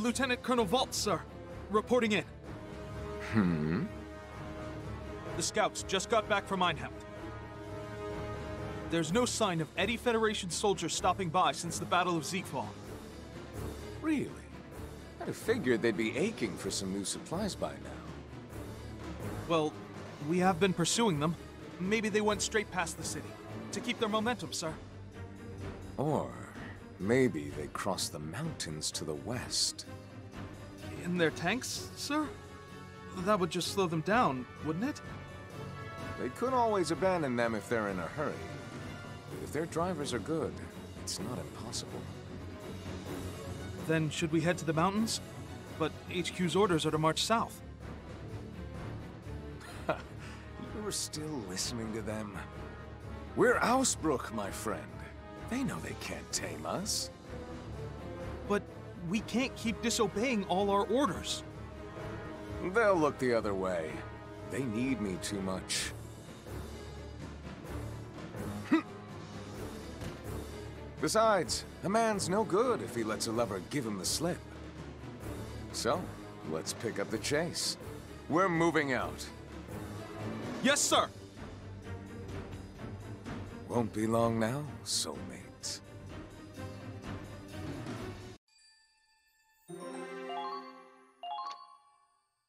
Lieutenant Colonel Walz, sir. Reporting in. Hmm? The scouts just got back from Einhaupt. There's no sign of any Federation soldiers stopping by since the Battle of Ziegfall. Really? I'd have figured they'd be aching for some new supplies by now. Well, we have been pursuing them. Maybe they went straight past the city. To keep their momentum, sir. Or maybe they crossed the mountains to the west. In their tanks, sir? That would just slow them down, wouldn't it? They could always abandon them if they're in a hurry. But if their drivers are good, it's not impossible. Then should we head to the mountains? But HQ's orders are to march south. You're still listening to them? We're Ausbruch, my friend. They know they can't tame us. But we can't keep disobeying all our orders. They'll look the other way. They need me too much. Besides, a man's no good if he lets a lover give him the slip. So, let's pick up the chase. We're moving out. Yes, sir! Won't be long now, soulmates.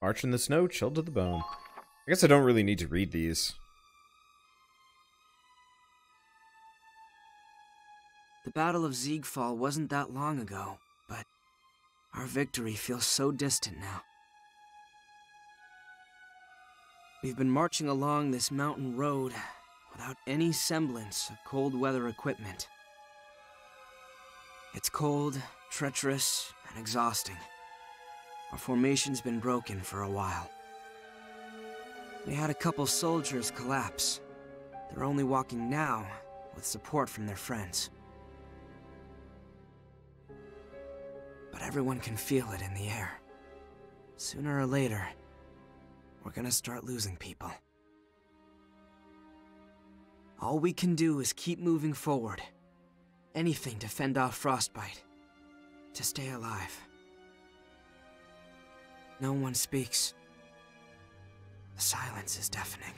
March in the snow, chilled to the bone. I guess I don't really need to read these. The Battle of Ziegfall wasn't that long ago, but our victory feels so distant now. We've been marching along this mountain road without any semblance of cold weather equipment. It's cold, treacherous, and exhausting. Our formation's been broken for a while. We had a couple soldiers collapse. They're only walking now with support from their friends. But everyone can feel it in the air. Sooner or later, we're gonna start losing people. All we can do is keep moving forward. Anything to fend off frostbite. To stay alive. No one speaks. The silence is deafening.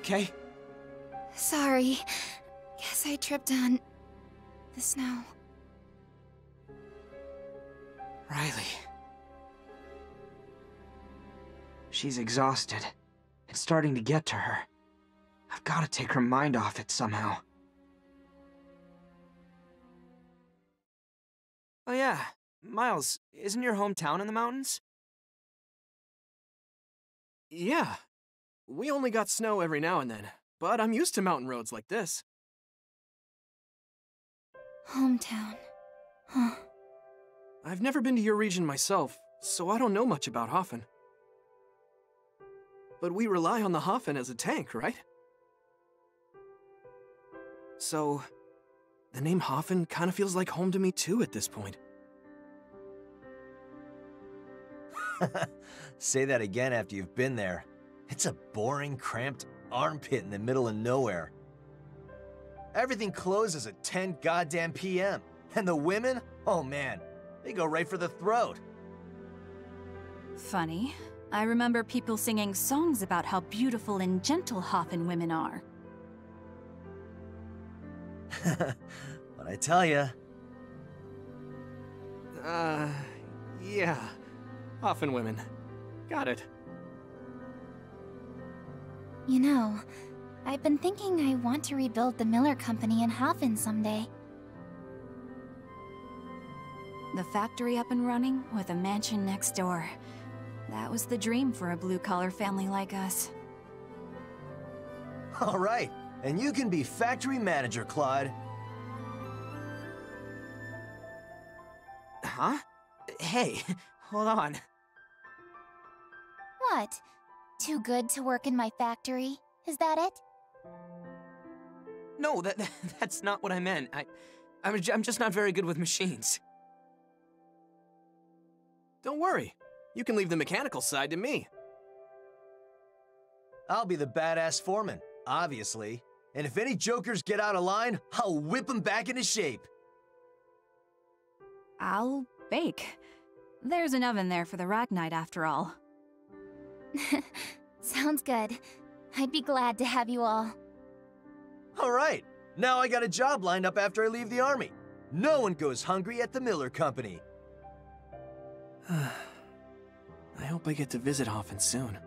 Okay? Sorry. Guess I tripped on the snow. Riley. She's exhausted. It's starting to get to her. I've got to take her mind off it somehow. Oh yeah, Miles, isn't your hometown in the mountains? Yeah. We only got snow every now and then, but I'm used to mountain roads like this. Hometown. Huh. I've never been to your region myself, so I don't know much about Hafen. But we rely on the Hafen as a tank, right? So, the name Hafen kind of feels like home to me too at this point. Say that again after you've been there. It's a boring, cramped armpit in the middle of nowhere. Everything closes at 10 goddamn p.m. And the women? Oh man, they go right for the throat. Funny. I remember people singing songs about how beautiful and gentle Hafen women are. but I tell ya, Uh, yeah. Hafen women. Got it. You know, I've been thinking I want to rebuild the Miller Company in Hafen someday. The factory up and running with a mansion next door. That was the dream for a blue-collar family like us. All right, and you can be factory manager, Claude. Huh? Hey, hold on. What? Too good to work in my factory? Is that it? No, that that's not what I meant. I, I'm, j- I'm just not very good with machines. Don't worry. You can leave the mechanical side to me. I'll be the badass foreman, obviously. And if any jokers get out of line, I'll whip them back into shape. I'll bake. There's an oven there for the Ragnite after all. Sounds good. I'd be glad to have you all. All right, now I got a job lined up after I leave the army. No one goes hungry at the Miller Company. I hope I get to visit Hafen soon.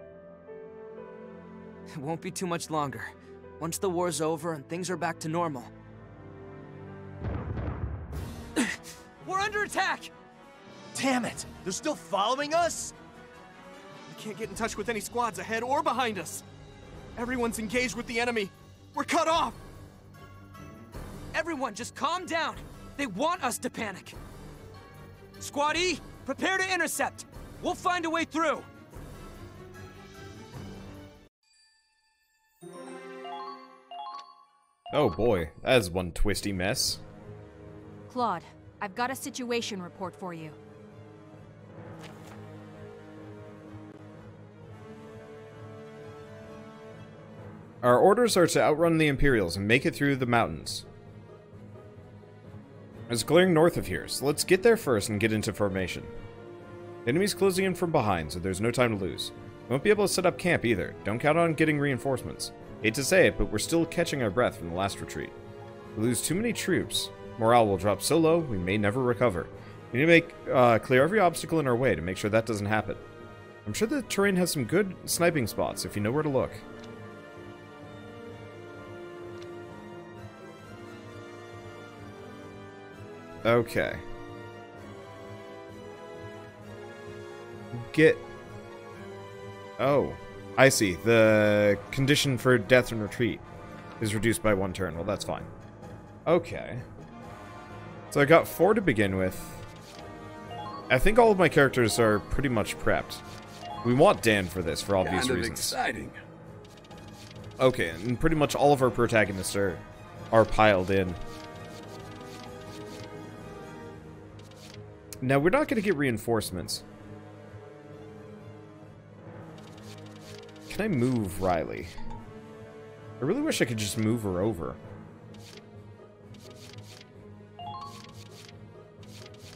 It won't be too much longer. Once the war's over and things are back to normal. We're under attack! Damn it! They're still following us? We can't get in touch with any squads ahead or behind us. Everyone's engaged with the enemy. We're cut off! Everyone, just calm down. They want us to panic. Squad E, prepare to intercept. We'll find a way through. Oh boy, that is one twisty mess. Claude, I've got a situation report for you. Our orders are to outrun the Imperials and make it through the mountains. It's clearing north of here, so let's get there first and get into formation. The enemy's closing in from behind, so there's no time to lose. Won't be able to set up camp either. Don't count on getting reinforcements. Hate to say it, but we're still catching our breath from the last retreat. We lose too many troops, morale will drop so low we may never recover. We need to make uh, clear every obstacle in our way to make sure that doesn't happen. I'm sure the terrain has some good sniping spots if you know where to look. Okay. Get. Oh, I see. The condition for death and retreat is reduced by one turn. Well, that's fine. Okay. So I got four to begin with. I think all of my characters are pretty much prepped. We want Dan for this for obvious kind of reasons. exciting. Okay, and pretty much all of our protagonists are are piled in. Now we're not going to get reinforcements. Can I move Riley? I really wish I could just move her over.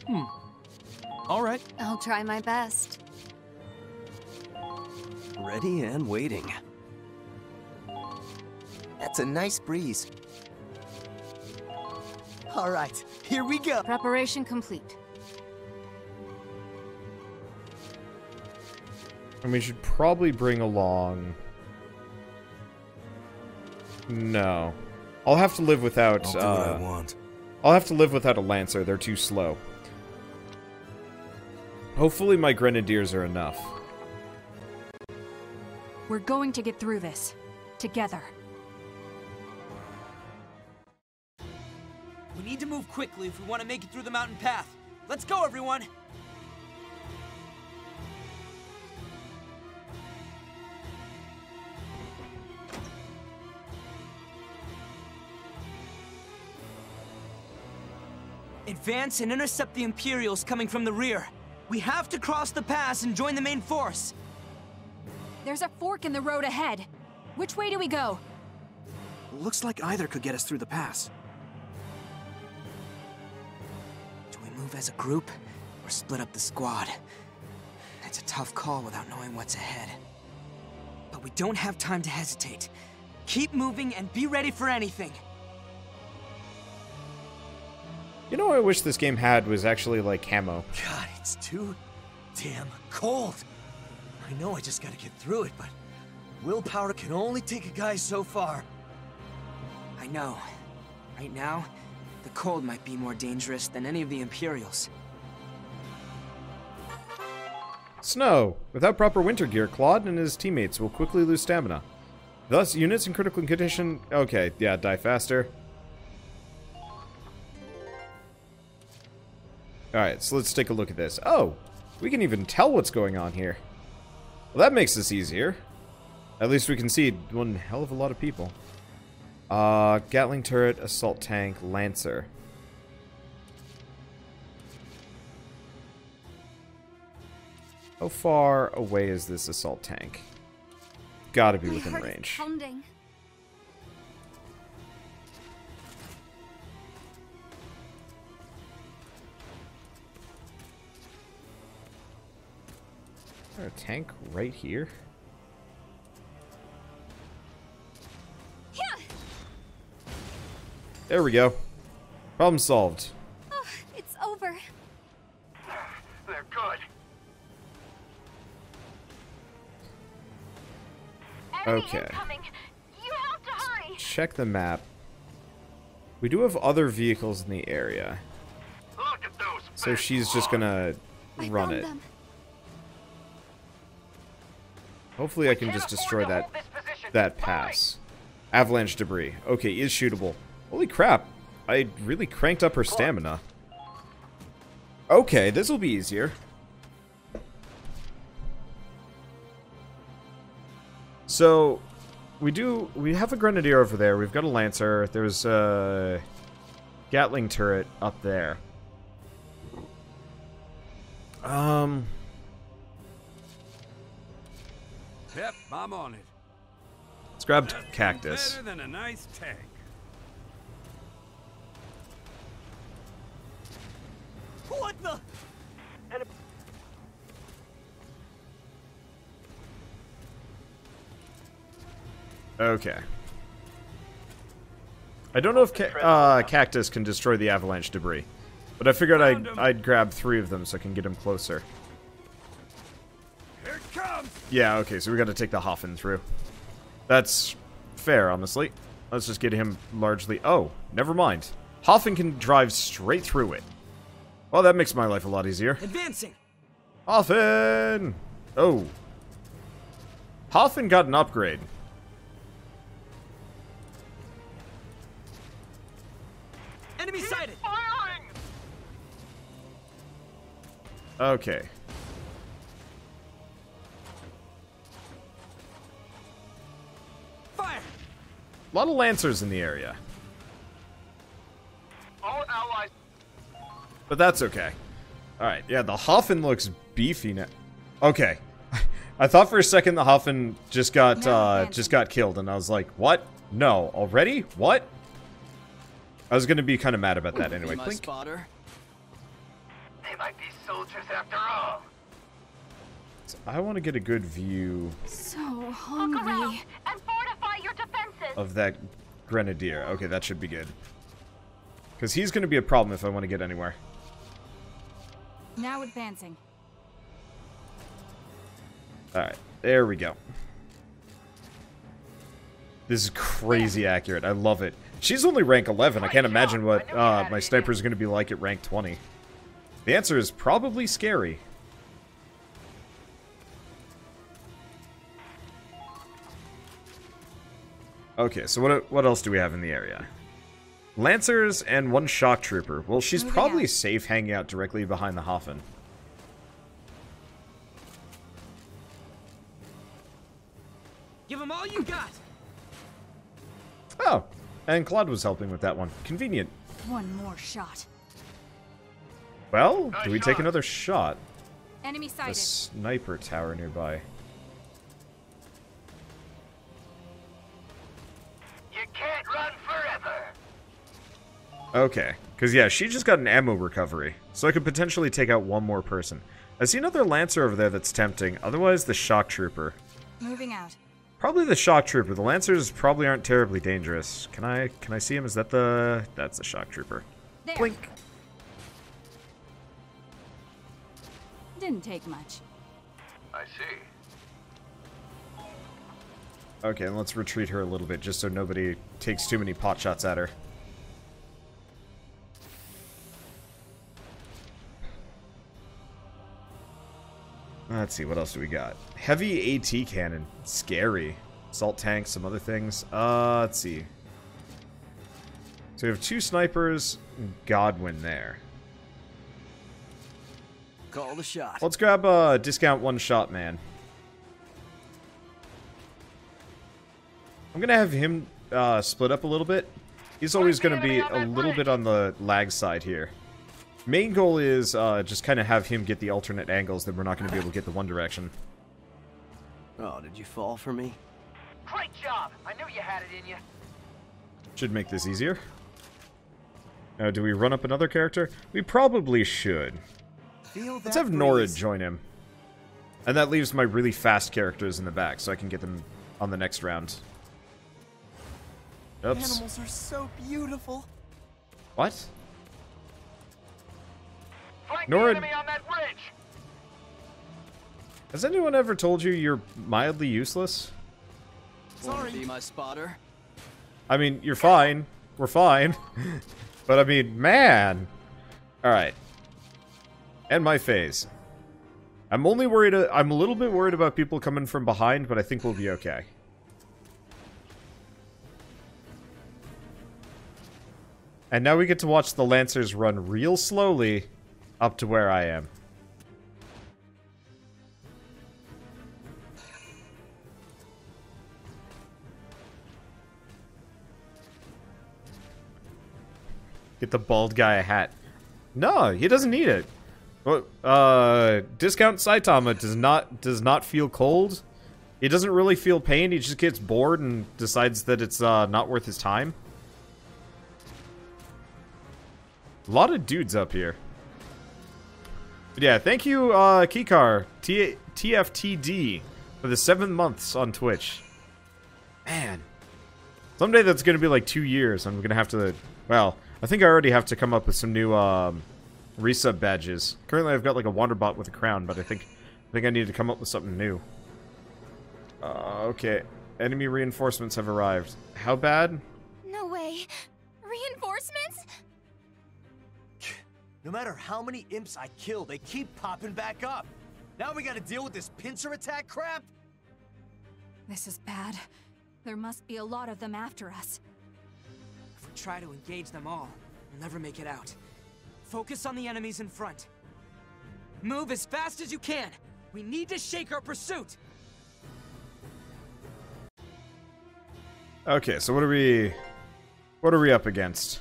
Hmm. All right. I'll try my best. Ready and waiting. That's a nice breeze. All right, here we go. Preparation complete. And we should probably bring along... No. I'll have to live without... I'll do what I uh, want. I'll have to live without a Lancer. They're too slow. Hopefully my Grenadiers are enough. We're going to get through this. Together. We need to move quickly if we want to make it through the mountain path. Let's go, everyone! Advance and intercept the Imperials coming from the rear. We have to cross the pass and join the main force. There's a fork in the road ahead. Which way do we go? Looks like either could get us through the pass. Do we move as a group or split up the squad? It's a tough call without knowing what's ahead. But we don't have time to hesitate. Keep moving and be ready for anything. You know what I wish this game had was actually like camo. God, it's too damn cold. I know I just gotta get through it, but willpower can only take a guy so far. I know. Right now, the cold might be more dangerous than any of the Imperials. Snow. Without proper winter gear, Claude and his teammates will quickly lose stamina. Thus, units in critical condition... Okay, yeah, die faster. Alright, so let's take a look at this. Oh, we can even tell what's going on here. Well, that makes this easier. At least we can see one hell of a lot of people. Uh, Gatling turret, assault tank, lancer. How far away is this assault tank? Gotta be within range. pounding. There a tank right here? There we go. Problem solved. Oh, it's over. They're good. Okay. Check the map. We do have other vehicles in the area. So she's just gonna run it. them. Hopefully I can just destroy that that pass. Avalanche debris. Okay, is shootable. Holy crap. I really cranked up her stamina. Okay, this will be easier. So, we do we have a grenadier over there. We've got a lancer. There's a Gatling turret up there. Um, I'm on it. let's grab Nothing cactus. Better than a nice tank. What the? And a- Okay. I don't know if ca uh, Cactus can destroy the avalanche debris, but I figured I'd, I'd grab three of them so I can get him closer. Here it comes. Yeah, okay, so we gotta take the Hafen through. That's fair, honestly. Let's just get him largely... Oh, never mind. Hafen can drive straight through it. Well, that makes my life a lot easier. Advancing. Hafen! Oh. Hafen got an upgrade. Enemy sighted. Okay. A lot of Lancers in the area. All allies. But that's okay. Alright, yeah, the Hafen looks beefy now. Okay. I thought for a second the Hafen just got uh just got killed and I was like, "What? No, already? What?" I was going to be kind of mad about that anyway. my Clink. spotter. They might be soldiers after all. I want to get a good view So hungry. and fortify your defenses. of that Grenadier. Okay, that should be good. Cuz he's going to be a problem if I want to get anywhere. Now advancing. Alright, there we go. This is crazy accurate. I love it. She's only rank 11. I can't imagine what uh, my sniper is going to be like at rank 20. The answer is probably scary. Okay, so what what else do we have in the area? Lancers and one shock trooper. Well, she's Moving probably out. safe hanging out directly behind the Hafen. Give them all you got. Oh, and Claude was helping with that one. Convenient. One more shot. Well, do we take another shot? Enemy The sighted. sniper tower nearby. Okay, because yeah, she just got an ammo recovery, so I could potentially take out one more person. I see another Lancer over there that's tempting, otherwise the Shock Trooper. Moving out. Probably the Shock Trooper. The Lancers probably aren't terribly dangerous. Can I can I see him? Is that the... That's the Shock Trooper. There. Blink. Didn't take much. I see. Okay, and let's retreat her a little bit, just so nobody takes too many pot shots at her. Let's see, what else do we got? Heavy AT cannon. Scary. Salt tank, some other things. Uh, let's see. So we have two snipers, Godwin there. Call the shot. Let's grab a uh, discount one shot man. I'm gonna have him uh, split up a little bit. He's always gonna be a little bit on the lag side here. Main goal is uh, just kind of have him get the alternate angles, then we're not gonna be able to get the one direction. Oh, did you fall for me? Great job! I knew you had it in you. Should make this easier. Now, do we run up another character? We probably should. Let's have Nora join him. And that leaves my really fast characters in the back, so I can get them on the next round. Oops. Animals are so beautiful. What? Flank Nora- enemy on that ridge! Has anyone ever told you you're mildly useless? Sorry. Be my spotter. I mean, you're fine. We're fine. but I mean, man. Alright. And my phase. I'm only worried, uh, I'm a little bit worried about people coming from behind, but I think we'll be okay. And now we get to watch the Lancers run real slowly up to where I am. Get the bald guy a hat. No, he doesn't need it. Uh, discount Saitama does not does not feel cold. He doesn't really feel pain. He just gets bored and decides that it's uh, not worth his time. A lot of dudes up here. But yeah, thank you, uh, Kikar, T TFTD, for the seven months on Twitch. Man. Someday that's going to be like two years. I'm going to have to, well, I think I already have to come up with some new, um, resub badges. Currently I've got like a Wanderbot with a crown, but I think, I think I need to come up with something new. Uh, okay. Enemy reinforcements have arrived. How bad? No way. Reinforcements? No matter how many imps I kill, they keep popping back up. Now we gotta deal with this pincer attack crap? This is bad. There must be a lot of them after us. If we try to engage them all, we'll never make it out. Focus on the enemies in front. Move as fast as you can. We need to shake our pursuit. Okay, so what are we... What are we up against?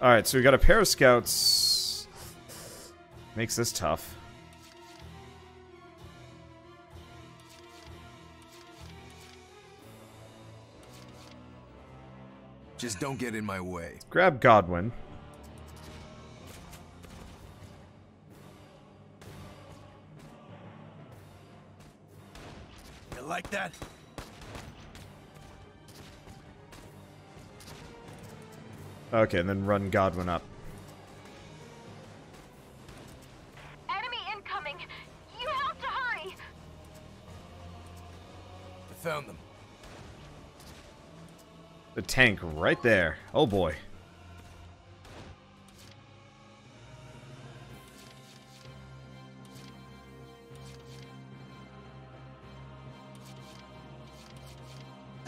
Alright, so we got a pair of scouts. Makes this tough. Just don't get in my way. Grab Godwin. You like that? Okay, and then run Godwin up. The tank right there. Oh boy.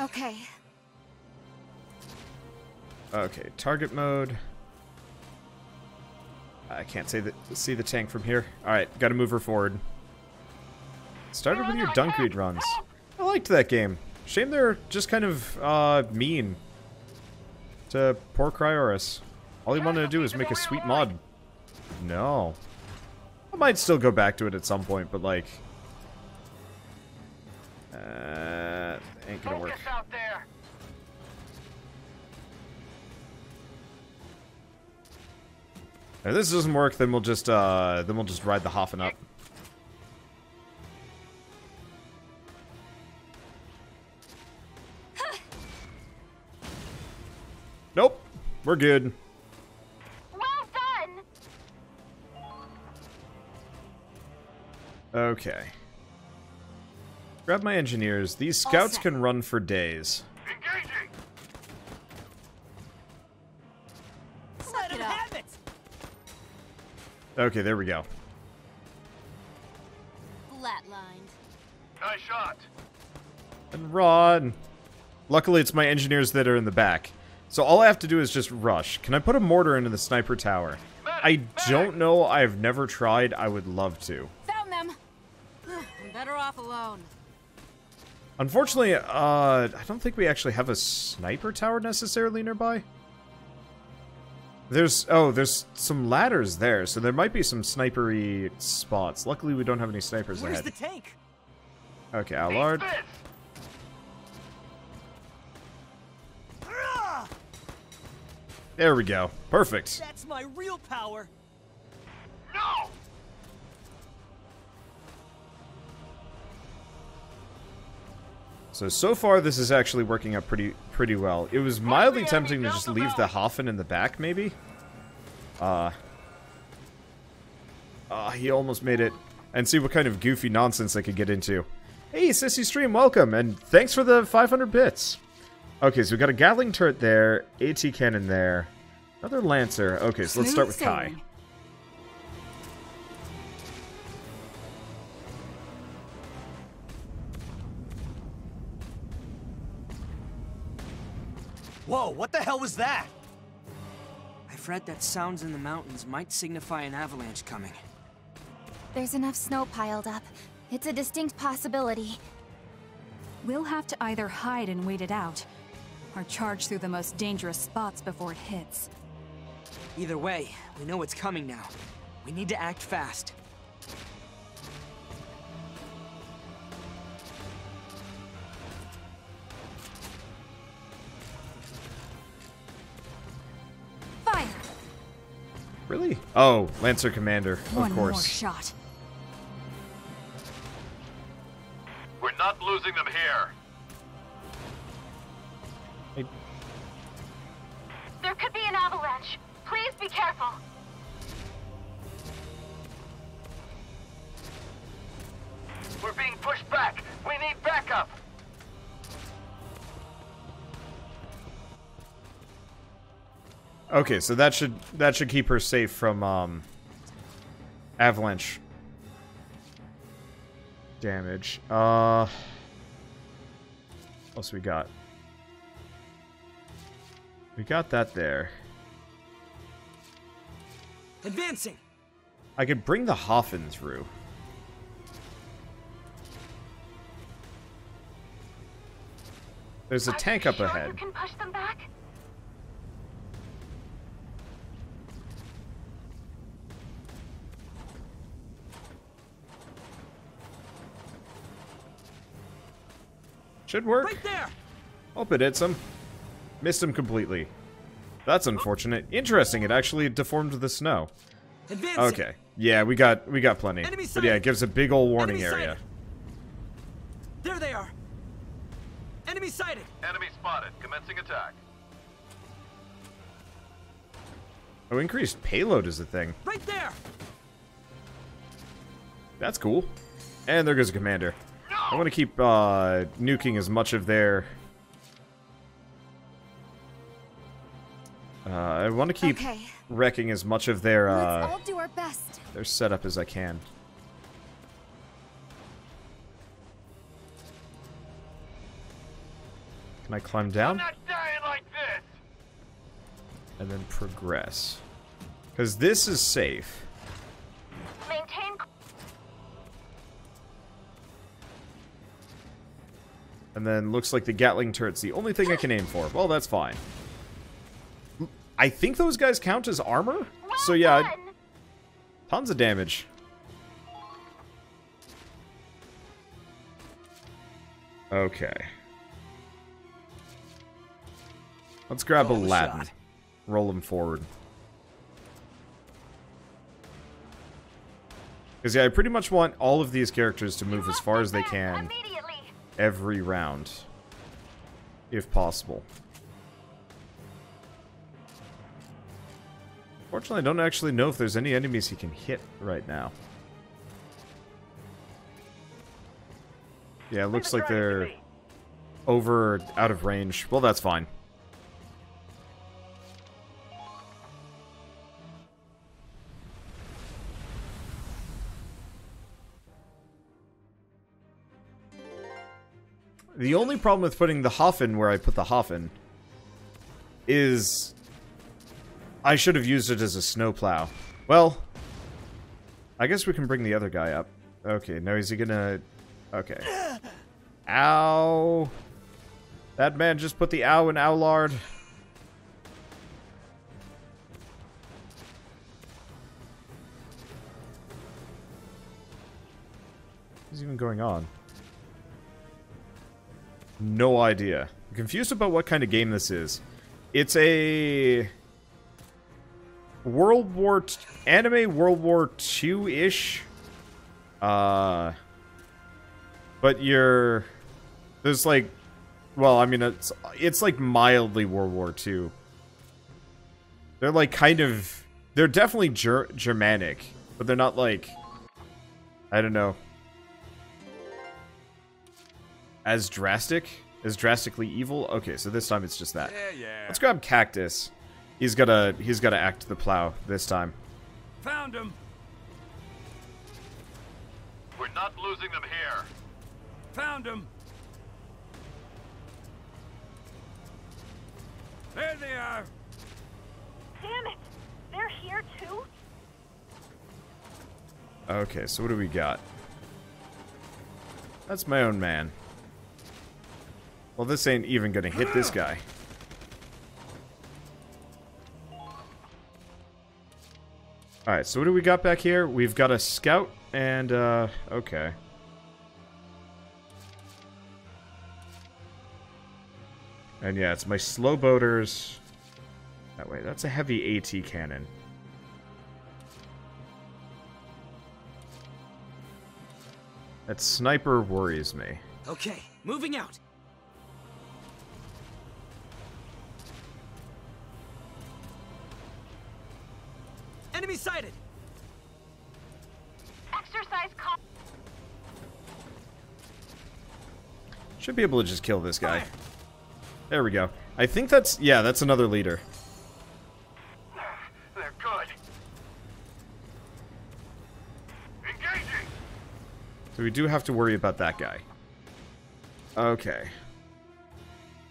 Okay. Okay, target mode. I can't say that see the tank from here. Alright, gotta move her forward. Started with your Dungreed runs. I liked that game. Shame they're just kind of uh, mean to poor Cryoris. All he wanted to do is make a sweet mod. No. I might still go back to it at some point, but like... Uh, ain't gonna work. If this doesn't work, then we'll just uh, then we'll just ride the Hafen up. We're good. Well done! Okay. Grab my engineers. These scouts can run for days. Engaging! Let him have it! Okay, there we go. Flatlined. Nice shot. And run. Luckily, it's my engineers that are in the back. So all I have to do is just rush. Can I put a mortar into the sniper tower? I don't know. I've never tried. I would love to. Found them. I'm better off alone. Unfortunately, uh, I don't think we actually have a sniper tower necessarily nearby. There's, oh, there's some ladders there, so there might be some snipery spots. Luckily, we don't have any snipers Where's ahead. the tank? Okay, Allard. There we go. Perfect. That's my real power. No! So, so far this is actually working out pretty pretty well. It was mildly tempting to just leave the Hafen in the back, maybe. Uh, uh, he almost made it. And see what kind of goofy nonsense I could get into. Hey, Sissy Stream, welcome, and thanks for the 500 bits. Okay, so we got a Gatling turret there, AT cannon there, another Lancer. Okay, so let's start with Kai. Whoa, what the hell was that? I've read that sounds in the mountains might signify an avalanche coming. There's enough snow piled up. It's a distinct possibility. We'll have to either hide and wait it out, or charge through the most dangerous spots before it hits. Either way, we know it's coming now. We need to act fast. Fire! Really? Oh, Lancer Commander, One of more course. shot. We're not losing them here. There could be an avalanche. Please be careful. We're being pushed back. We need backup. Okay, so that should that should keep her safe from um avalanche damage. Uh what else we got? We got that there. Advancing. I could bring the Hafen through. There's a Are tank up sure ahead. You can push them back. Should work. Right there. Hope it hits him. Missed him completely. That's unfortunate. Interesting, it actually deformed the snow. Okay. Yeah, we got we got plenty. But yeah, it gives a big old warning area. There they are. Enemy sighted. Enemy spotted. Commencing attack. Oh, increased payload is a thing. Right there. That's cool. And there goes a commander. I want to keep uh, nuking as much of their... I want to keep Okay. wrecking as much of their Let's uh, all do our best. their setup as I can. Can I climb down? Like. And then progress. Because this is safe. Maintain. And then looks like the Gatling turret's the only thing I can aim for. Well, that's fine. I think those guys count as armor? so yeah, tons of damage. Okay. Let's grab Call the Aladdin. shot. Roll him forward. Because yeah, I pretty much want all of these characters to move as far as they can every round. If possible. Fortunately, I don't actually know if there's any enemies he can hit right now. Yeah, it looks like they're over out of range. Well, that's fine. The only problem with putting the Hafen where I put the Hafen is I should have used it as a snowplow. Well, I guess we can bring the other guy up. Okay, now is he gonna... Okay. Ow! That man just put the ow in Owlard. What's even going on? No idea. I'm confused about what kind of game this is. It's a World War T anime World War II ish. Uh, but you're there's like, well, I mean it's it's like mildly World War II. They're like kind of they're definitely ger Germanic, but they're not like I don't know as drastic as drastically evil. Okay, so this time it's just that. Yeah, yeah. Let's grab Cactus. He's gotta he's gotta act the plow this time. Found him. We're not losing them here. Found him. There they are. Damn it! They're here too? Okay, so what do we got? That's my own man. Well, this ain't even gonna hit this guy. Alright, so what do we got back here? We've got a scout and, uh, okay. And yeah, it's my slow boaters. That way, that's a heavy AT cannon. That sniper worries me. Okay, moving out. Should be able to just kill this guy. There we go. I think that's... Yeah, that's another leader. They're good. Engaging. So we do have to worry about that guy. Okay.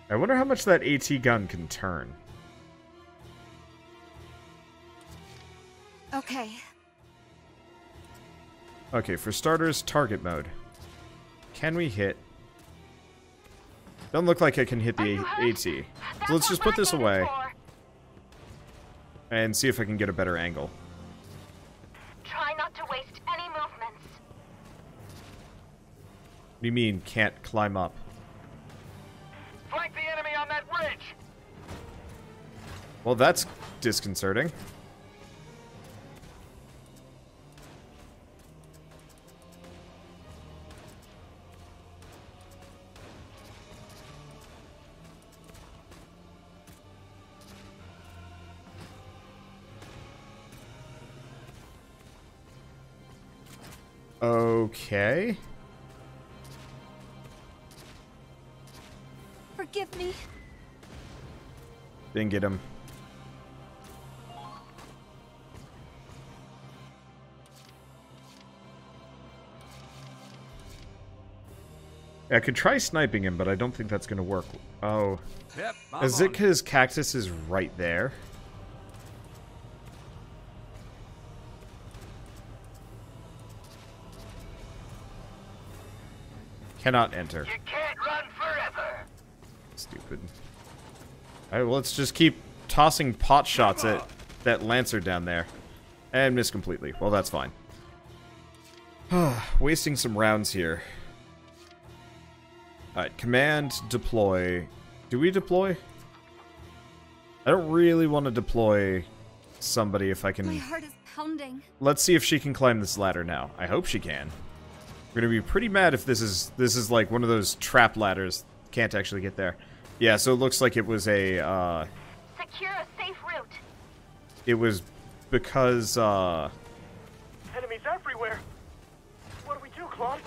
I wonder how much that AT gun can turn. Okay. Okay, for starters, target mode. Can we hit? Don't look like I can hit the AT. So let's just put this away. And see if I can get a better angle. Try not to waste any movements. What do you mean, can't climb up? Flank the enemy on that ridge. Well, that's disconcerting. Okay. Forgive me. Didn't get him. I could try sniping him, but I don't think that's going to work. Oh. Yep, I'm Is it. because Cactus is right there? Cannot enter. You can't run forever. Stupid. Alright, well, let's just keep tossing pot shots at that Lancer down there. And miss completely. Well, that's fine. Wasting some rounds here. Alright, command, deploy. Do we deploy? I don't really want to deploy somebody if I can... My can... heart is pounding. Let's see if she can climb this ladder now. I hope she can. We're gonna be pretty mad if this is this is like one of those trap ladders. Can't actually get there. Yeah, so it looks like it was a uh Secure a safe route. it was because uh Enemies everywhere. What do we do, Claude?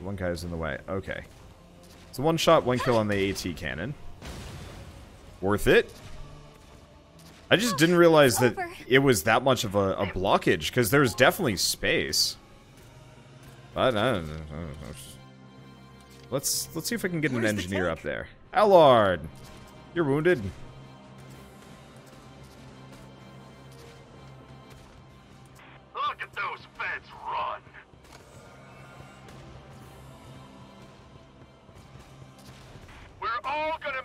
one guy's in the way. Okay. So one shot, one kill on the AT cannon. Worth it. I just didn't realize that it was that much of a, a blockage, because there's definitely space. But I don't know. Let's let's see if I can get an Where's the engineer tank? up there. Allard, you're wounded. Look at those feds run. We're all gonna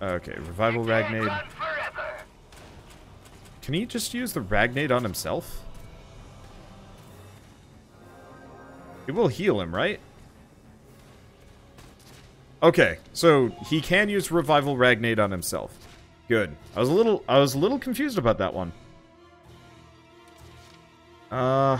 Okay, revival Ragnaid. Can he just use the Ragnaid on himself? It will heal him, right? Okay, so he can use revival Ragnaid on himself. Good. I was a little I was a little confused about that one. Uh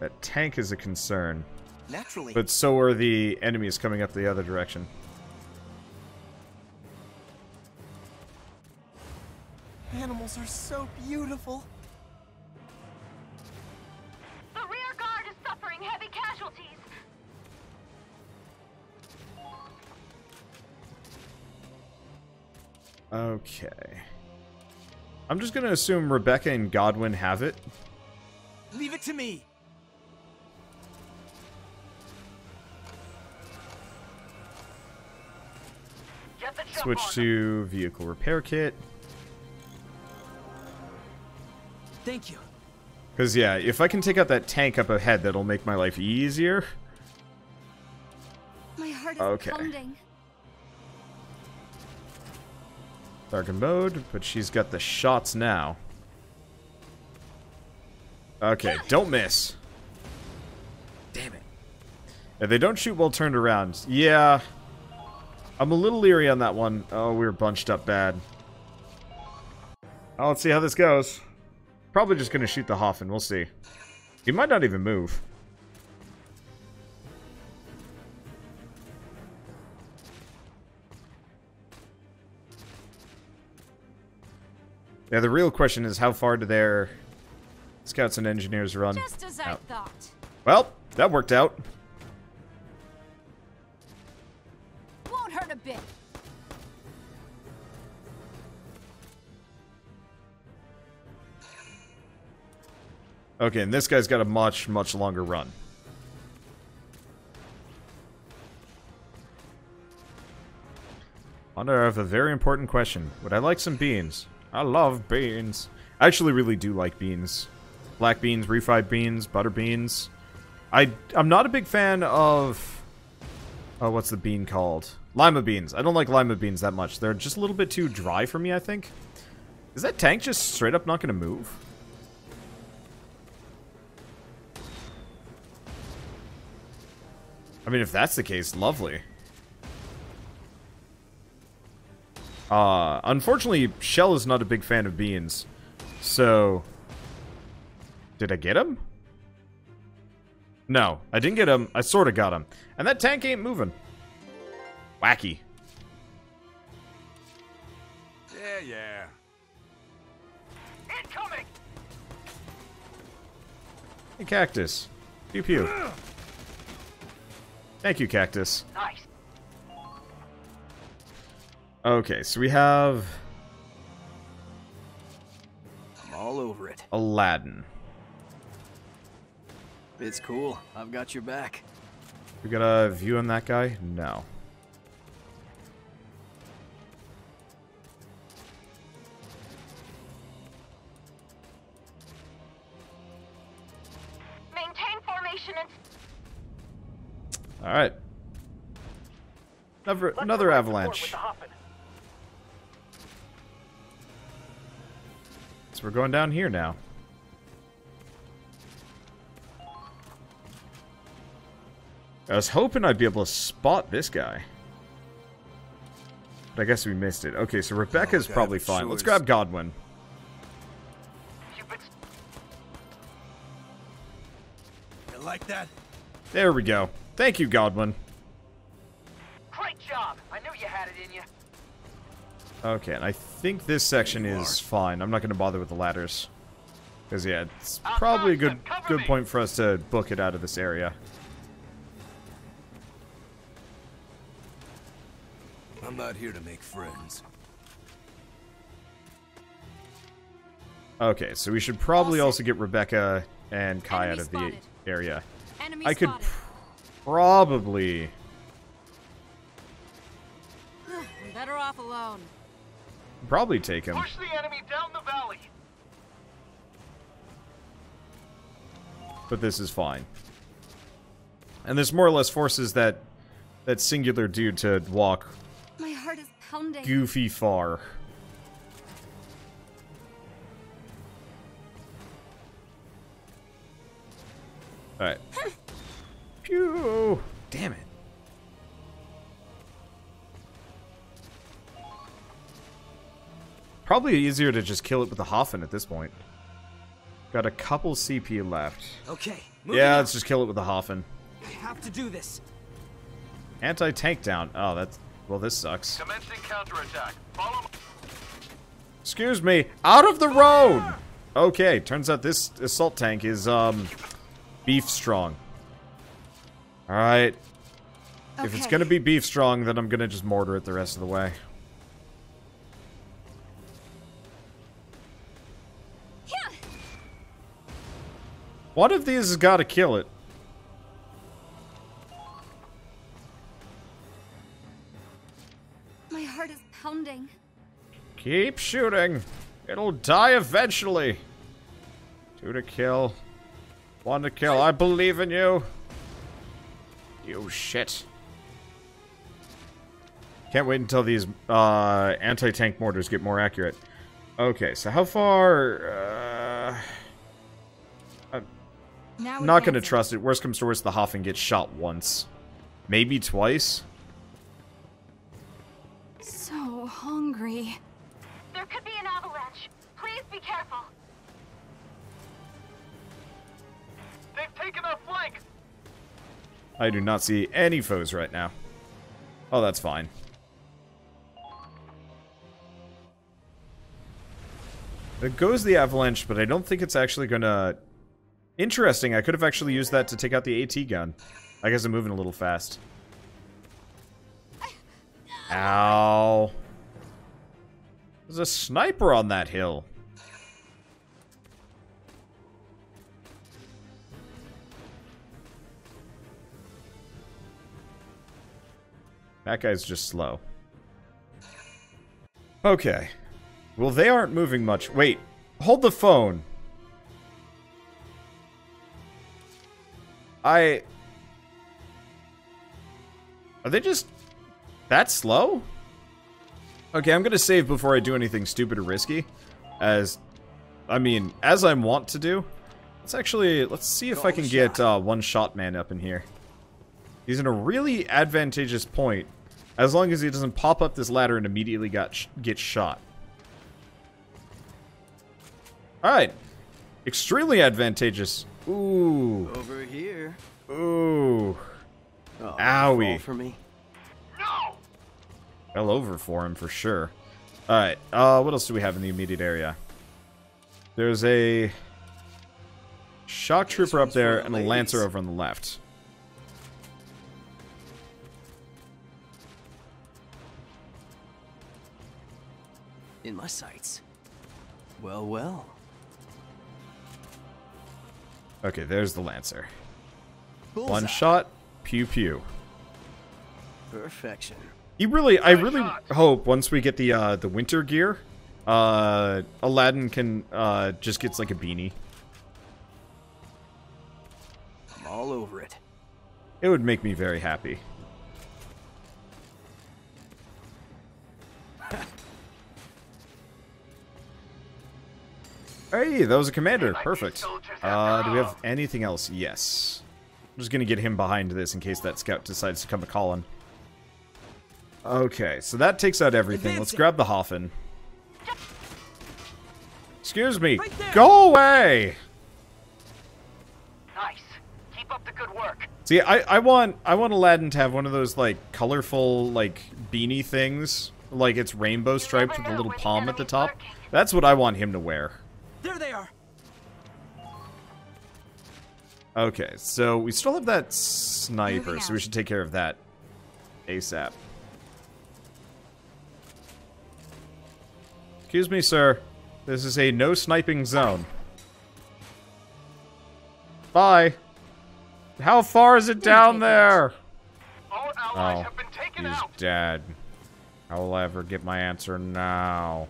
That tank is a concern. Naturally. But so are the enemies coming up the other direction. Animals are so beautiful. The rear guard is suffering heavy casualties. Okay. I'm just gonna assume Rebecca and Godwin have it. Leave it to me. Switch to vehicle repair kit. Thank you. Because, yeah, if I can take out that tank up ahead, that'll make my life easier. My heart is Okay. pounding. Darken mode, but she's got the shots now. Okay, don't miss. Damn it. If they don't shoot while turned around, yeah. I'm a little leery on that one. Oh, we were bunched up bad. Oh, let's see how this goes. Probably just gonna shoot the Hoffman, we'll see. He might not even move. Yeah, the real question is how far do their scouts and engineers run? Just as I out? thought. Well, that worked out. Okay, and this guy's got a much, much longer run. I have a very important question. Would I like some beans? I love beans. I actually really do like beans. Black beans, refried beans, butter beans. I, I'm not a big fan of... Oh, what's the bean called? Lima beans. I don't like lima beans that much. They're just a little bit too dry for me, I think. Is that tank just straight up not going to move? I mean, if that's the case, lovely. Uh, unfortunately, Shell is not a big fan of beans. So... Did I get him? No, I didn't get him. I sort of got him. And that tank ain't moving. Wacky. Yeah, yeah. Incoming. Hey, Cactus. Pew pew. Thank you, Cactus. Nice. Okay, so we have I'm all over it. Aladdin. It's cool. I've got your back. We got a view on that guy? No. Alright. Another, another avalanche. So we're going down here now. I was hoping I'd be able to spot this guy. But I guess we missed it. Okay, so Rebecca's that probably fine. sure Let's grab Godwin. You like that? There we go. Thank you, Godwin. Great job. I knew you had it in you. Okay, and I think this section is fine. I'm not going to bother with the ladders. Because, yeah, it's probably a good, good point for us to book it out of this area. I'm not here to make friends. Okay, so we should probably also get Rebecca and Kai Enemy out of spotted. the area. Enemy I could spotted. Probably... I'm better off alone. Probably take him. Push the enemy down the valley. but this is fine. And this more or less forces that that singular dude to walk My heart is pounding. goofy far. Alright. Pew! Damn it. Probably easier to just kill it with the Hafen at this point. Got a couple CP left. Okay, Yeah, let's just kill it with the Hafen. I have to do this. Anti-tank down. Oh, that's... Well, this sucks. Commencing counterattack. Follow. Excuse me. Out of the road! Okay, turns out this assault tank is, um... Beef strong. Alright. If it's gonna be beef strong, then I'm gonna just mortar it the rest of the way. One of these has gotta kill it. My heart is pounding. Keep shooting. It'll die eventually. Two to kill. One to kill. I believe in you. You shit. Can't wait until these uh, anti-tank mortars get more accurate. Okay, so how far... Uh, I'm Now not going to trust it. Worst comes to worst, the Hafen gets shot once. Maybe twice? I do not see any foes right now. Oh, that's fine. It goes the avalanche, but I don't think it's actually gonna... Interesting, I could have actually used that to take out the AT gun. I guess I'm moving a little fast. Ow. There's a sniper on that hill. That guy's just slow. Okay. Well, they aren't moving much. Wait. Hold the phone. I... Are they just... that slow? Okay, I'm gonna save before I do anything stupid or risky. As... I mean, as I'm wont to do. Let's actually... Let's see if I can get uh, one shot man up in here. He's in a really advantageous point, as long as he doesn't pop up this ladder and immediately got sh get shot. Alright. Extremely advantageous. Ooh. Over here. Ooh. Oh, Owie. fall for me. Fell over for him for sure. Alright, uh, what else do we have in the immediate area? There's a shock trooper up there and a lancer over on the left. In my sights. Well, well. Okay, there's the lancer. One shot, pew pew. Perfection. You really, I really hope once we get the uh, the winter gear, uh, Aladdin can uh, just gets like a beanie. I'm all over it. It would make me very happy. Hey, that was a commander. Perfect. Uh, do we have anything else? Yes. I'm just gonna get him behind this in case that scout decides to come a calling. Okay, so that takes out everything. Let's grab the Hafen. Excuse me. Go away! Nice. Keep up the good work. See, I, I want I want Aladdin to have one of those like colorful like beanie things, like it's rainbow striped with a little palm at the top. That's what I want him to wear. There they are. Okay, so we still have that sniper, so we should take care of that ASAP. Excuse me, sir. This is a no sniping zone. Bye. How far is it down there? Oh, he's dead. How will I ever get my answer now?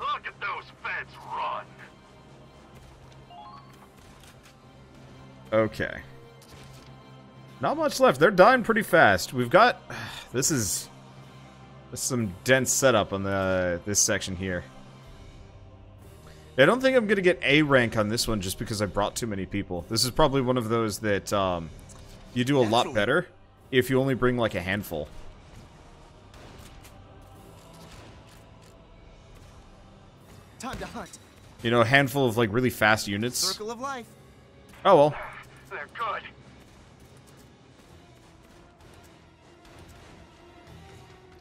Look at those feds Okay. Not much left. They're dying pretty fast. We've got... This is... This is some dense setup on the this section here. I don't think I'm going to get A rank on this one just because I brought too many people. This is probably one of those that um, you do a lot better if you only bring like a handful. Time to hunt. You know, a handful of like really fast units. Circle of life. Oh well. They're good.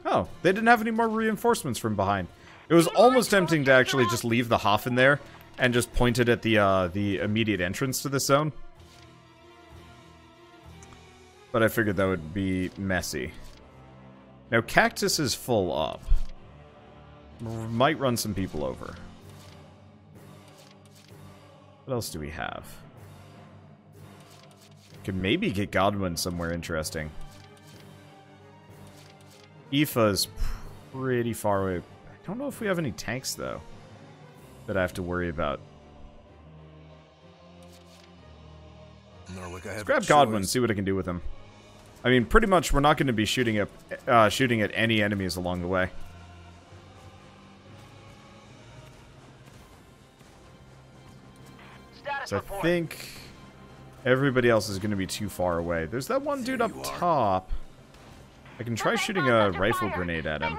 Oh, they didn't have any more reinforcements from behind. It was almost tempting to actually just leave the Hafen there and just point it at the uh, the immediate entrance to the zone. But I figured that would be messy. Now, Cactus is full up. Might run some people over. What else do we have? Could maybe get Godwin somewhere interesting. Aoife's pretty far away. I don't know if we have any tanks, though, that I have to worry about. Norwick, I Let's grab Godwin, choice. see what I can do with him. I mean, pretty much we're not going to be shooting at, uh, shooting at any enemies along the way. So I think everybody else is going to be too far away. There's that one dude up top. I can try shooting a rifle grenade at him.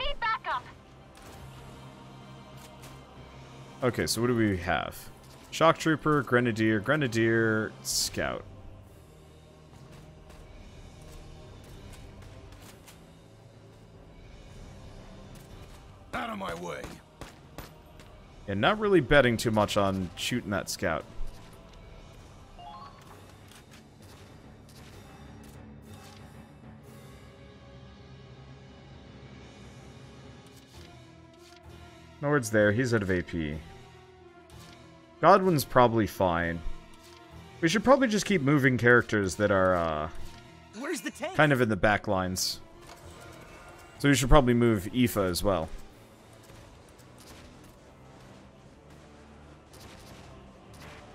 Okay, so what do we have? Shock Trooper, Grenadier, Grenadier, Scout. Out of my way. And not really betting too much on shooting that Scout. Nord's there. He's out of AP. Godwin's probably fine. We should probably just keep moving characters that are, uh, Where's the tank? kind of in the back lines. So we should probably move Aoife as well.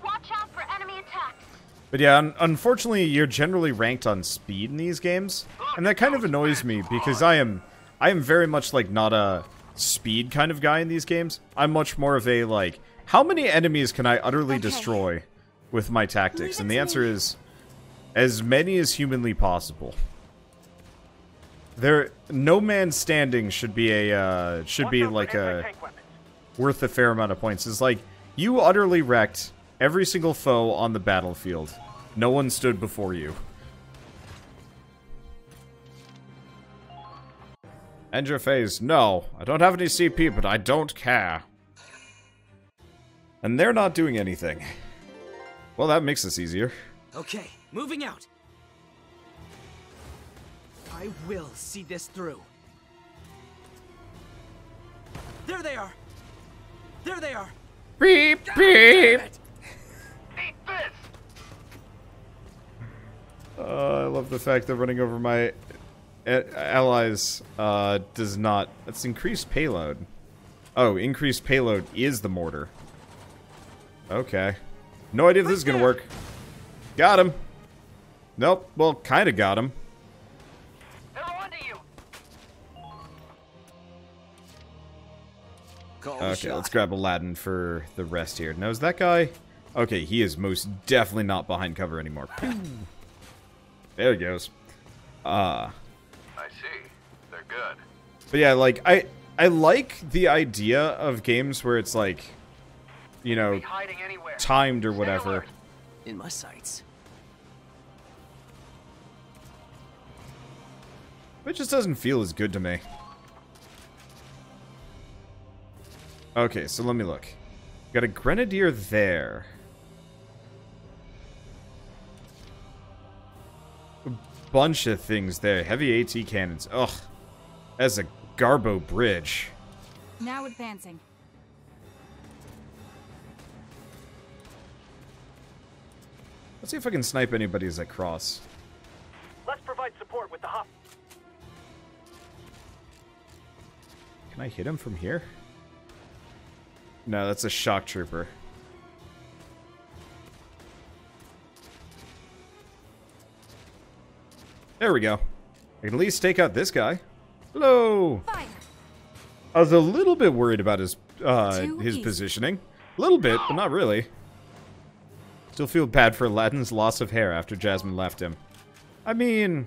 Watch out for enemy attacks. But yeah, un unfortunately, you're generally ranked on speed in these games, and that kind of annoys me because I am, I am very much like not a speed kind of guy in these games. I'm much more of a like, how many enemies can I utterly destroy with my tactics? And the answer is, as many as humanly possible. There, no man standing should be a uh, should be like a worth a fair amount of points. It's like you utterly wrecked every single foe on the battlefield. No one stood before you. End your phase. No, I don't have any CP, but I don't care. And they're not doing anything. Well, that makes this easier. Okay, moving out. I will see this through. There they are. There they are. Beep, God beep. damn it. Uh, I love the fact that running over my a- allies uh, does not. That's increased payload. Oh, increased payload is the mortar. Okay. No idea if this is gonna work. Got him. Nope. Well, kind of got him. Okay, let's grab Aladdin for the rest here. Now, is that guy... Okay, he is most definitely not behind cover anymore. there he goes. Uh, I see. They're good. but yeah, like, I I like the idea of games where it's like, you know, timed or whatever. In my sights. It just doesn't feel as good to me. Okay, so let me look. Got a grenadier there. A bunch of things there. Heavy AT cannons. Ugh. As a Garbo bridge. Now advancing. Let's see if I can snipe anybody as I cross. Let's provide support with the hop. Can I hit him from here? No, that's a shock trooper. There we go. I can at least take out this guy. Hello! Fire. I was a little bit worried about his uh, Too his easy. positioning. A little bit, but not really. Still feel bad for Aladdin's loss of hair after Jasmine left him. I mean...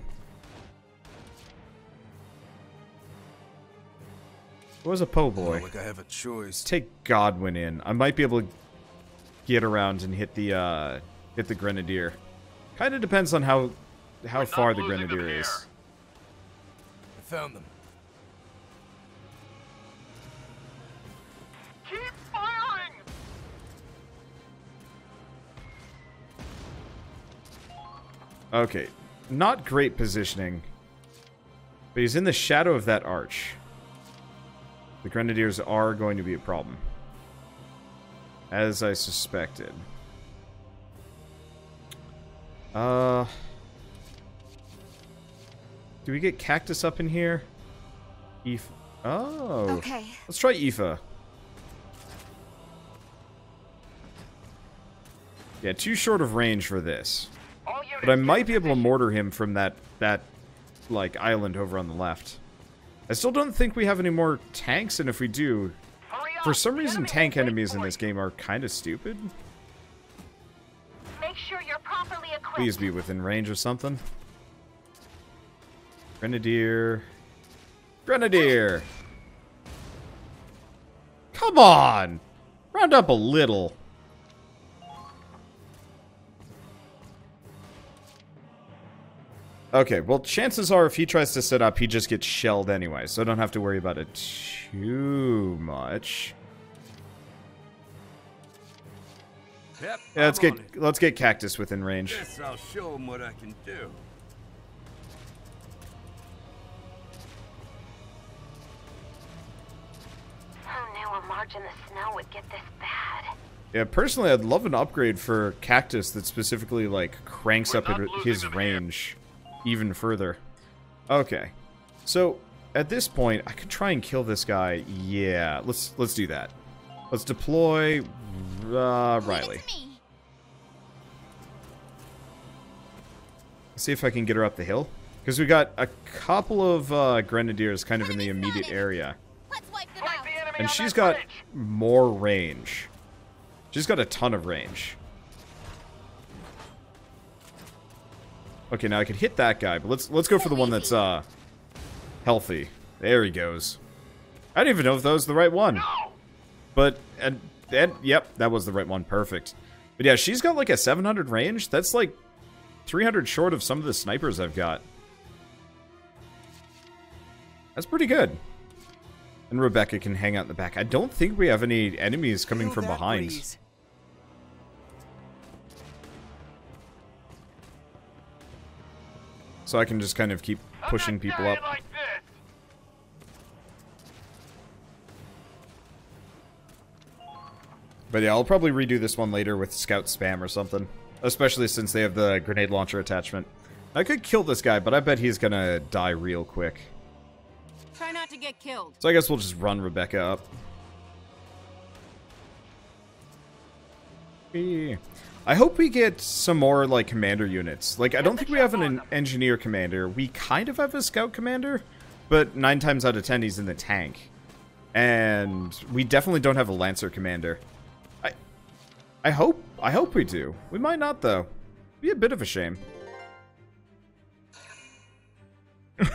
It was a po' boy. like I have a choice. Take Godwin in. I might be able to get around and hit the uh, hit the Grenadier. Kind of depends on how how far the Grenadier is. I found them. Okay, not great positioning, but he's in the shadow of that arch. The Grenadiers are going to be a problem, as I suspected. Uh, do we get Cactus up in here? Ef oh. Okay. Let's try Aoife. Yeah, too short of range for this. But I might be able to mortar him from that, that, like, island over on the left. I still don't think we have any more tanks, and if we do... For some reason, tank enemies in this game are kind of stupid. Make sure you're properly equipped. Please be within range of something. Grenadier. Grenadier! Come on! Round up a little. Okay, well, chances are if he tries to set up, he just gets shelled anyway, so I don't have to worry about it too much. Yep, Yeah, let's get it. let's get Cactus within range. Guess I'll show him what I can do. Who knew a march in the snow would get this bad? Yeah, personally, I'd love an upgrade for Cactus that specifically, like, cranks up his range even further. Okay. So, at this point, I could try and kill this guy. Yeah, let's let's do that. Let's deploy uh, Riley. See if I can get her up the hill. Because we got a couple of uh, Grenadiers kind of in the immediate area. And she's got more range. She's got a ton of range. Okay, now I could hit that guy, but let's let's go for the one that's uh healthy. There he goes. I don't even know if that was the right one. But and and yep, that was the right one. Perfect. But yeah, she's got like a 700 range. That's like 300 short of some of the snipers I've got. That's pretty good. And Rebecca can hang out in the back. I don't think we have any enemies coming from behind. So I can just kind of keep pushing people up. But yeah, I'll probably redo this one later with scout spam or something. Especially since they have the grenade launcher attachment. I could kill this guy, but I bet he's gonna die real quick. Try not to get killed. So I guess we'll just run Rebecca up. I hope we get some more, like, commander units. Like, I don't think we have an, en- engineer commander. We kind of have a scout commander, but nine times out of ten he's in the tank. And we definitely don't have a lancer commander. I I hope I hope we do. We might not though. Be a bit of a shame.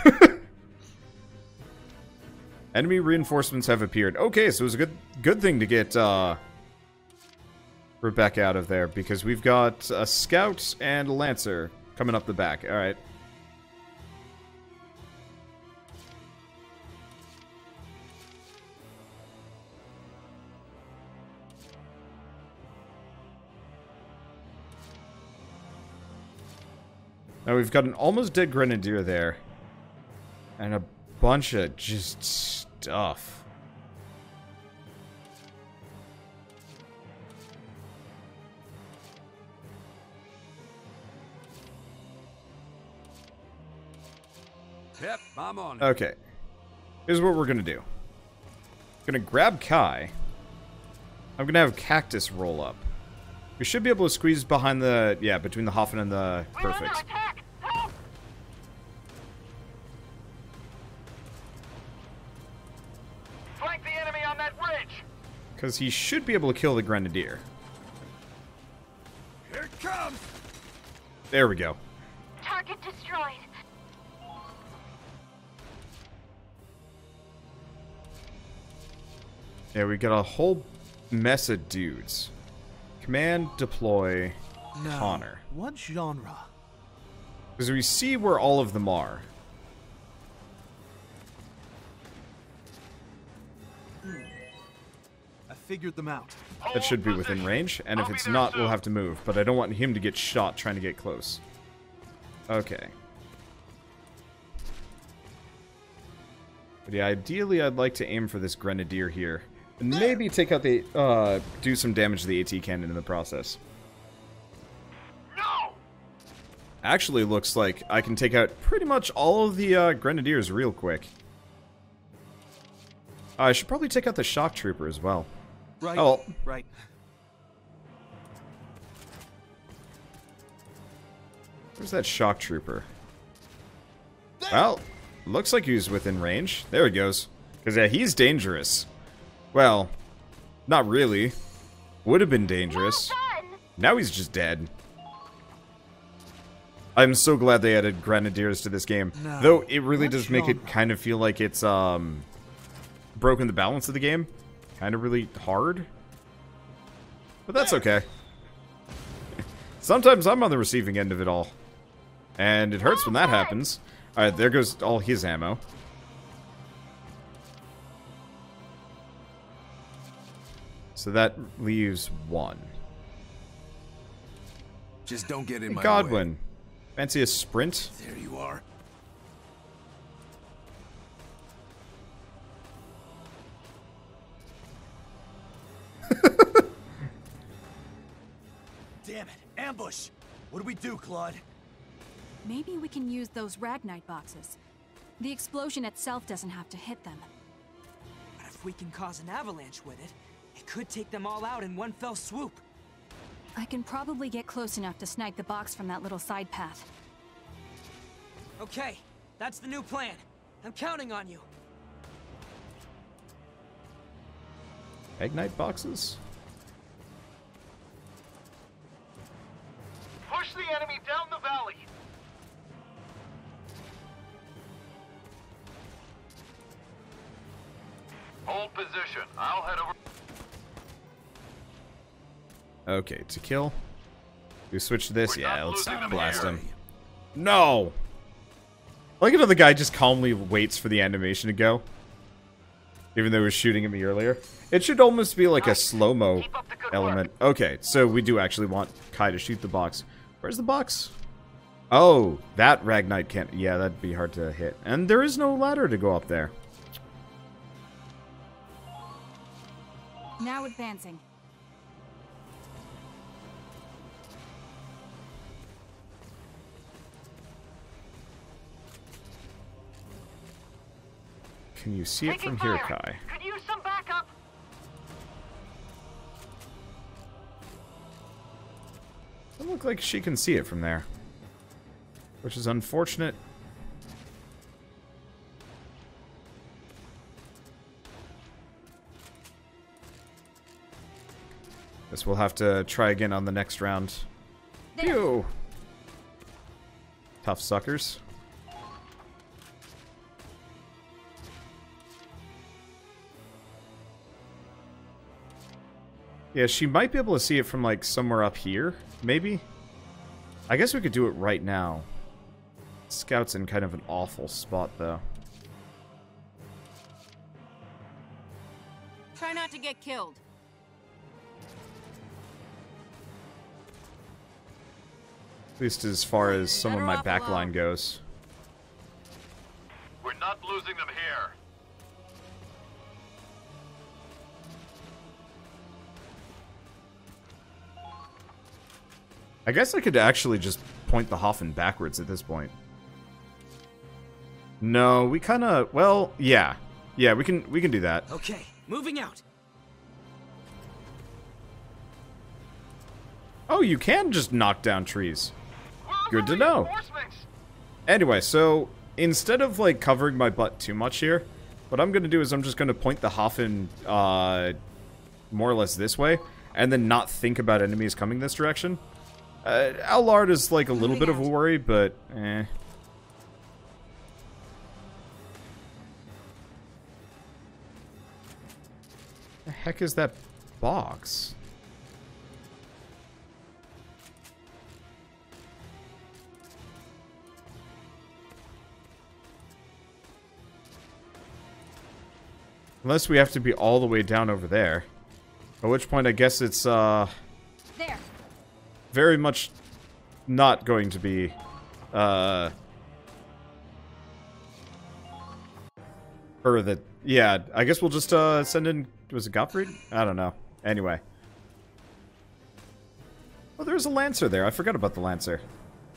Enemy reinforcements have appeared. Okay, so it was a good good thing to get uh, Rebecca out of there because we've got a scout and a lancer coming up the back. All right. Now we've got an almost dead grenadier there. And a bunch of just stuff. I'm on. Okay. Here's what we're gonna do. Gonna grab Kai. I'm gonna have Cactus roll up. We should be able to squeeze behind the yeah, between the Hafen and the perfect. Flank the enemy on that ridge! Because he should be able to kill the Grenadier. Here it comes! There we go. Target destroyed. Yeah, we got a whole mess of dudes. Command, deploy, Now, Connor. What genre? Because we see where all of them are. Hmm. I figured them out. That should be within range, and if it's not, we'll have to move. But I don't want him to get shot trying to get close. Okay. But yeah, ideally I'd like to aim for this Grenadier here. And maybe take out the, uh, do some damage to the AT cannon in the process. No! Actually looks like I can take out pretty much all of the, uh, Grenadiers real quick. I should probably take out the Shock Trooper as well. Right. Oh, Right. Where's that shock trooper? Well, looks like he's within range. There he goes. Because, yeah, he's dangerous. Well, not really. Would have been dangerous. Now he's just dead. I'm I'm so glad they added Grenadiers to this game. No. Though it really does make it kind of feel like it's um broken the balance of the game. Kind of really hard. But that's okay. Sometimes I'm on the receiving end of it all. And it hurts when that happens. Alright, there goes all his ammo. So that leaves one. Just don't get in my way. Godwin. Fancy a sprint? There you are. Damn it! Ambush! What do we do, Claude? Maybe we can use those Ragnite boxes. The explosion itself doesn't have to hit them. But if we can cause an avalanche with it, it could take them all out in one fell swoop. I can probably get close enough to snipe the box from that little side path. Okay, that's the new plan. I'm counting on you. Ignite boxes? Push the enemy down the valley. Hold position. I'll head over. Okay, to kill. We switch to this? We're Yeah, let's blast him. No! I like another guy just calmly waits for the animation to go. Even though he was shooting at me earlier. It should almost be like a slow-mo element. Okay, so we do actually want Kai to shoot the box. Where's the box? Oh, that Ragnite can't... Yeah, that'd be hard to hit. And there is no ladder to go up there. Now advancing. Can you see it Taking from here. Kai? Could use some backup. Doesn't look like she can see it from there. Which is unfortunate. Guess we'll have to try again on the next round. Phew! Tough suckers. Yeah, she might be able to see it from, like, somewhere up here, maybe? I guess we could do it right now. Scout's in kind of an awful spot, though. Try not to get killed. At least as far as some of my off backline goes. We're not losing them here. I guess I could actually just point the Hafen backwards at this point. No, we kind of. Well, yeah, yeah. We can we can do that. Okay, moving out. Oh, you can just knock down trees. Good to know. Anyway, so instead of like covering my butt too much here, what I'm gonna do is I'm just gonna point the Hafen uh, more or less this way, and then not think about enemies coming this direction. Uh, is like a little bit of a worry, but eh. The heck is that box? Unless we have to be all the way down over there. At which point I guess it's, uh... There. Very much not going to be, uh... Or that... Yeah, I guess we'll just, uh, send in... Was it Gottfried? I don't know. Anyway. Oh, there's a Lancer there. I forgot about the Lancer.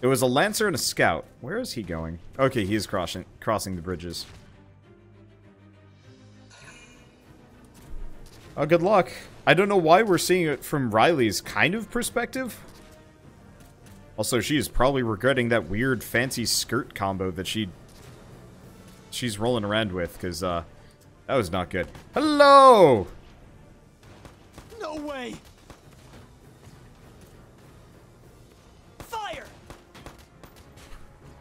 It was a Lancer and a Scout. Where is he going? Okay, he's crossing crossing the bridges. Oh, good luck. I don't know why we're seeing it from Riley's kind of perspective. Also, she is probably regretting that weird fancy skirt combo that she she's rolling around with, because uh, that was not good. Hello! No way! Fire!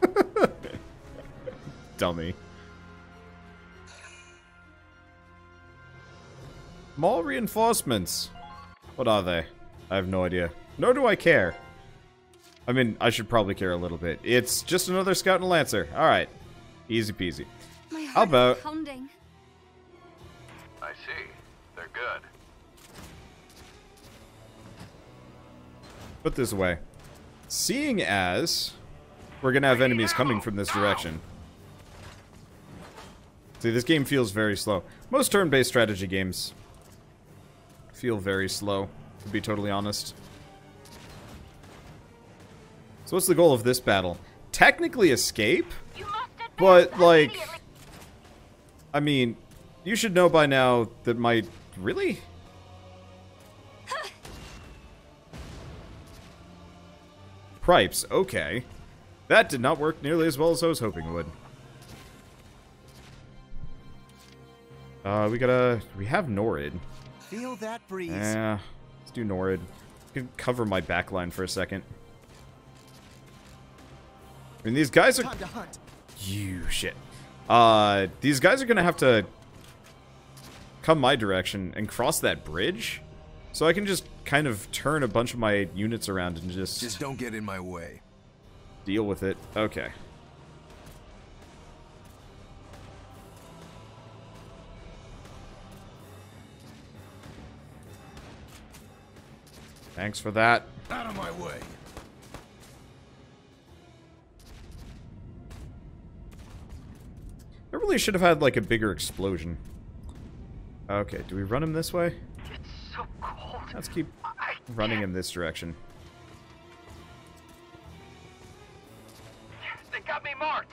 Dummy. More reinforcements. What are they? I have no idea. Nor do I care. I mean, I should probably care a little bit. It's just another scout and lancer. Alright. Easy peasy. My How about... is pounding. I see. They're good. Put this away. Seeing as we're gonna have enemies coming from this direction. See, this game feels very slow. Most turn-based strategy games feel very slow, to be totally honest. So what's the goal of this battle? Technically escape? But, like... I mean, you should know by now that my... Really? Pripes, okay. That did not work nearly as well as I was hoping it would. Uh, we gotta... We have Norid. Feel that breeze. Yeah, let's do Norid. I can cover my backline for a second. I mean, these guys are... To hunt. You shit. Uh, these guys are gonna have to come my direction and cross that bridge. So I can just kind of turn a bunch of my units around and just... Just don't get in my way. Deal with it. Okay. Thanks for that. Out of my way. I really should have had like a bigger explosion. Okay, do we run him this way? It's so cold. Let's keep running in this direction. They got me marked.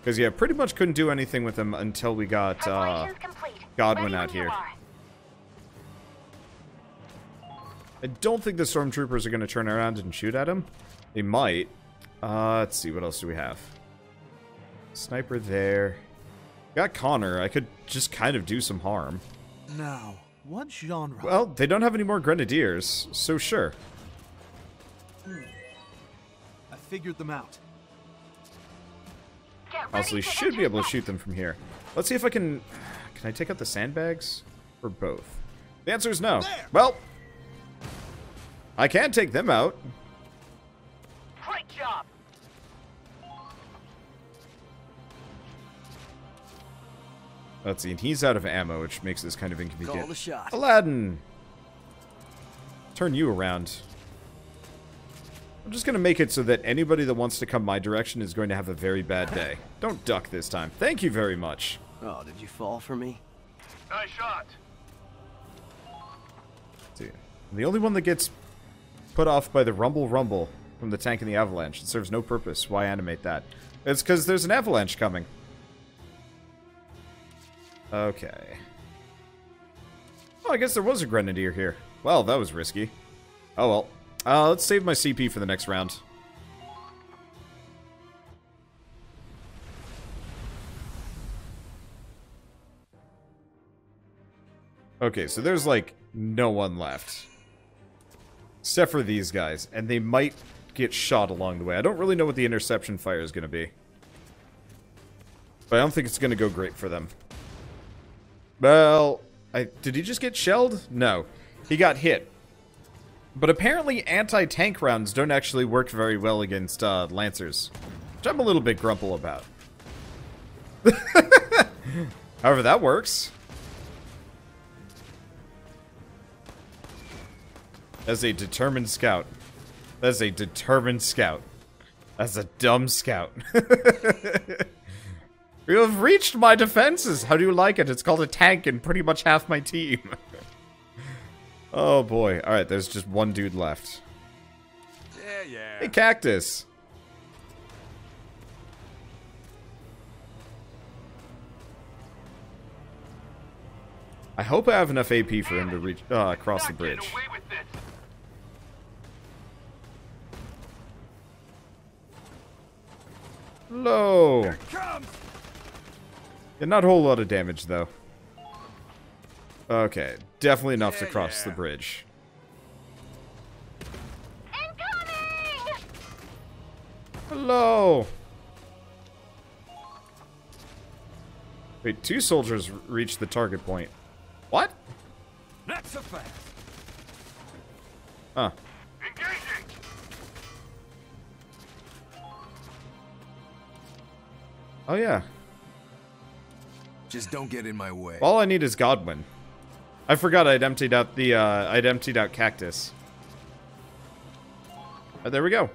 Because, yeah, pretty much couldn't do anything with him until we got uh, Godwin out here. I don't think the stormtroopers are going to turn around and shoot at him. They might. Uh, let's see, what else do we have? Sniper there. Got Connor. I could just kind of do some harm. Now, what genre? Well, they don't have any more grenadiers, so sure. Hmm. I figured them out. Get ready Also, we to should be able to shoot them from here. Let's see if I can... Can I take out the sandbags? Or both? The answer is no. Well, I can take them out. Great job. Let's see, and he's out of ammo, which makes this kind of inconvenient. Call the shot. Aladdin! Turn you around. I'm just gonna make it so that anybody that wants to come my direction is going to have a very bad day. Don't duck this time. Thank you very much. Oh, did you fall for me? Nice shot. See, I'm the only one that gets put off by the rumble rumble from the tank and the avalanche. It serves no purpose. Why animate that? It's because there's an avalanche coming. Okay. Oh, I guess there was a grenadier here. Well, that was risky. Oh well. Uh, let's save my CP for the next round. Okay, so there's like no one left. Except for these guys. And they might get shot along the way. I don't really know what the interception fire is going to be. But I don't think it's going to go great for them. Well, I, did he just get shelled? No. He got hit. But apparently anti-tank rounds don't actually work very well against uh, Lancers. Which I'm a little bit grumple about. However, that works. As a determined scout. That's a determined scout. That's a dumb scout. you have reached my defenses. How do you like it? It's called a tank and pretty much half my team. oh boy. Alright, there's just one dude left. Yeah, yeah. Hey, Cactus. I hope I have enough AP for him to reach uh, across the bridge. Low. Yeah, not a whole lot of damage, though. Okay, definitely enough to cross the bridge. Incoming! Hello! Wait, two soldiers reached the target point. What? Not so fast. Huh. Engaging. Oh, yeah. Just don't get in my way. All I need is Godwin. I forgot I'd emptied out the, uh, I'd emptied out Cactus. Oh, there we go.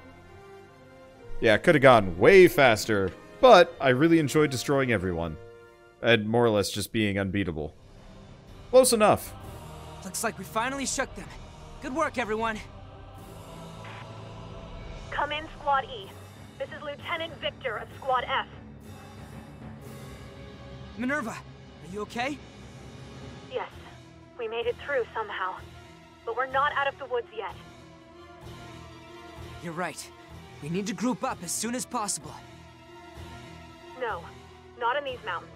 Yeah, could have gone way faster, but I really enjoyed destroying everyone. And more or less just being unbeatable. Close enough. Looks like we finally shook them. Good work, everyone. Come in, Squad E. This is Lieutenant Victor of Squad F. Minerva, are you okay? Yes, we made it through somehow. But we're not out of the woods yet. You're right. We need to group up as soon as possible. No, not in these mountains.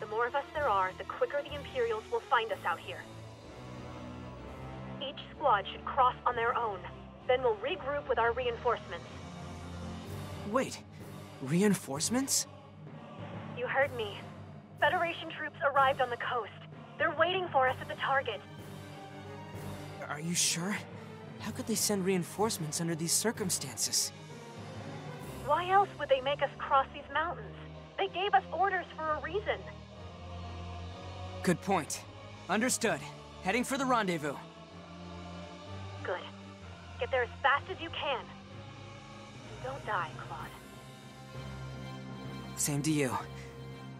The more of us there are, the quicker the Imperials will find us out here. Each squad should cross on their own. Then we'll regroup with our reinforcements. Wait, reinforcements? You heard me. Federation troops arrived on the coast. They're waiting for us at the target. Are you sure? How could they send reinforcements under these circumstances? Why else would they make us cross these mountains? They gave us orders for a reason. Good point. Understood. Heading for the rendezvous. Good. Get there as fast as you can. Don't die, Claude. Same to you.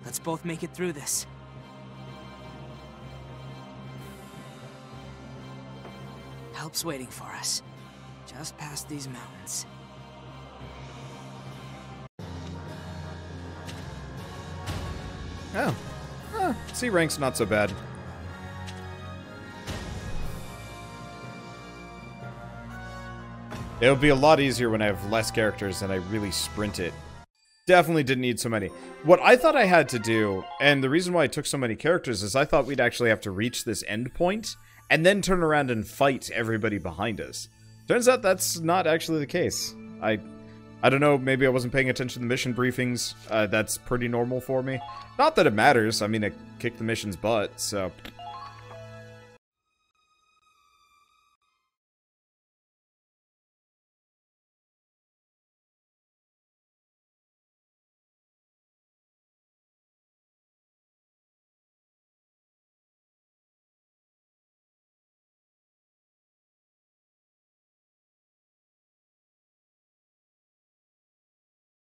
Let's both make it through this. Help's waiting for us. Just past these mountains. Oh. C rank's not so bad. It would be a lot easier when I have less characters and I really sprint it. Definitely didn't need so many. What I thought I had to do, and the reason why I took so many characters, is I thought we'd actually have to reach this end point, and then turn around and fight everybody behind us. Turns out that's not actually the case. I I don't know, maybe I wasn't paying attention to the mission briefings. Uh, that's pretty normal for me. Not that it matters, I mean, I kicked the mission's butt, so...